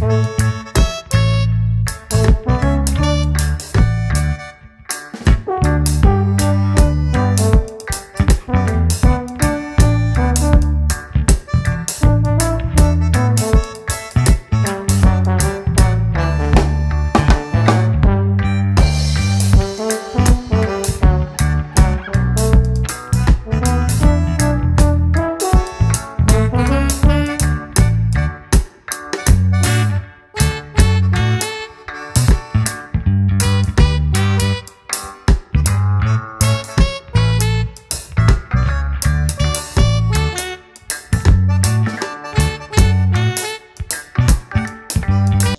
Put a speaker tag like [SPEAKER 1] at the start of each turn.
[SPEAKER 1] Música